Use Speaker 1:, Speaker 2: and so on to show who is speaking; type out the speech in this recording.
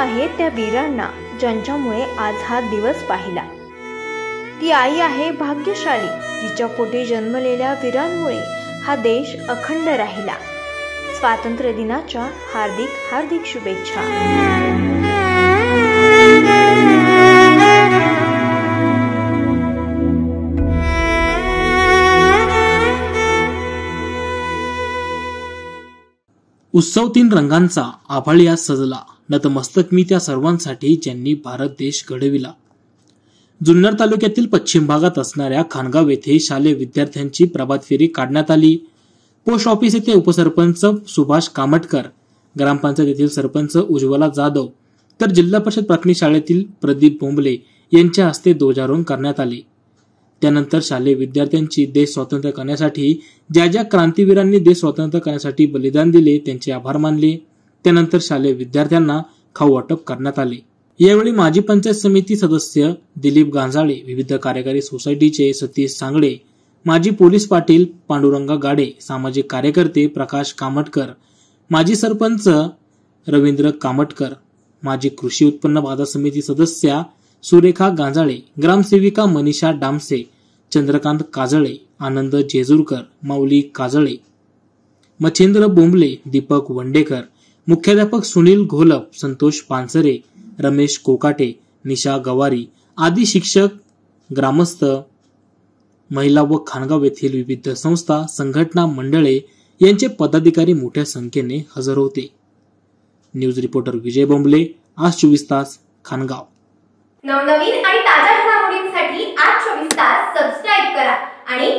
Speaker 1: आहे त्या वीरांना ज्यांच्यामुळे आज हा दिवस पाहिला. ती आई आहे भाग्यशाली तिच्या पोटी जन्मलेल्या वीरांमुळे हा देश अखंड राहिला. स्वातंत्र्य दिनाच्या हार्दिक हार्दिक शुभेच्छा.
Speaker 2: उत्सव तीन रंगांचा आभाळ्या सजला. नतमस्तक मी त्या सर्वांसाठी ज्यांनी भारत देश घडविला. जुन्नर तालुक्यातील पश्चिम भागात असणाऱ्या खानगाव येथे शालेय विद्यार्थ्यांची प्रभात फेरी काढण्यात आली. पोस्ट ऑफिस येथे उपसरपंच सुभाष कामटकर ग्रामपंचायत येथील सरपंच उज्ज्वला जाधव तर जिल्हा परिषद प्राथमिक शाळेतील प्रदीप बोंबले यांच्या हस्ते ध्वजारोहण करण्यात आले. त्यानंतर शालेय विद्यार्थ्यांची देश स्वातंत्र्य करण्यासाठी ज्या ज्या क्रांतीवीरांनी देश स्वातंत्र्य करण्यासाठी बलिदान दिले त्यांचे आभार मानले. त्यानंतर शालेय विद्यार्थ्यांना खाऊ वाटप करण्यात आले. यावेळी माजी पंचायत समिती सदस्य दिलीप गांजाळे विविध कार्यकारी सोसायटीचे सतीश सांगडे माजी पोलीस पाटील पांडुरंगा गाडे सामाजिक कार्यकर्ते प्रकाश कामटकर माजी सरपंच रवींद्र कामटकर माजी कृषी उत्पन्न बाजार समिती सदस्या सुरेखा गांजाळे ग्रामसेविका मनीषा डामसे चंद्रकांत काजळे आनंद जेजूरकर माऊली काजळे मच्छेंद्र बोंबले दीपक वंडेकर मुख्याध्यापक सुनील घोलप संतोष पानसरे रमेश कोकाटे निशा गवारी आदी शिक्षक ग्रामस्थ महिला व खानगाव येथील विविध संस्था संघटना मंडळे यांचे पदाधिकारी मोठ्या संख्येने हजर होते. न्यूज रिपोर्टर विजय बोंबले आज चोवीस तास खानगाव
Speaker 3: नवनवीन आणि ताज्या घडामोडींसाठी आज चोवीस तास सबस्क्राईब करा आणि